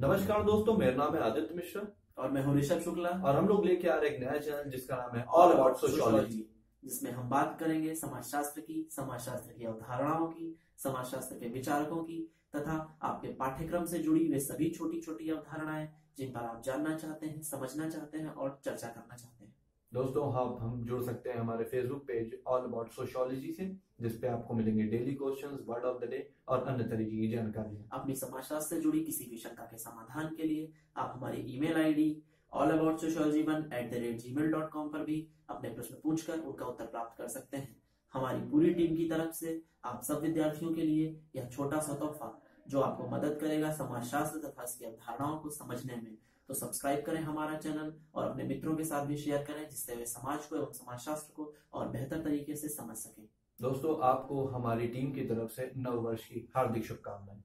नमस्कार दोस्तों, मेरा नाम है आदित्य मिश्रा और मैं हूँ ऋषभ शुक्ला और हम लोग लेके आ रहे हैं एक नया चैनल जिसका नाम है ऑल अबाउट सोशियोलॉजी जिसमें हम बात करेंगे समाजशास्त्र की समाजशास्त्र की अवधारणाओं की, समाजशास्त्र के विचारकों की तथा आपके पाठ्यक्रम से जुड़ी वे सभी छोटी छोटी अवधारणाएँ जिन पर आप जानना चाहते हैं, समझना चाहते हैं और चर्चा करना चाहते हैं। दोस्तों हाँ हम जुड़ सकते हैं हमारे Facebook page all about sociology से जिसपे आपको मिलेंगे daily questions word of the day और अन्य तरीके की जानकारी अपनी समाजशास्त्र से जुड़ी किसी भी शंका के समाधान के लिए आप हमारी email ID all about sociology one at the rate Gmail dot com पर भी अपने प्रश्न पूछकर उनका उत्तर प्राप्त कर सकते हैं। हमारी पूरी टीम की तरफ़ से आप सब विद्यार्थियों के लिए यह छोटा सा तोहफा, जो आपको मदद करेगा समाजशास्त्र तथा इसकी अवधारणाओं को समझने में तो सब्सक्राइब करें हमारा चैनल और अपने मित्रों के साथ भी शेयर करें, जिससे वे समाज को एवं समाज शास्त्र को और बेहतर तरीके से समझ सके। दोस्तों, आपको हमारी टीम की तरफ़ से नव वर्ष की हार्दिक शुभकामनाएँ।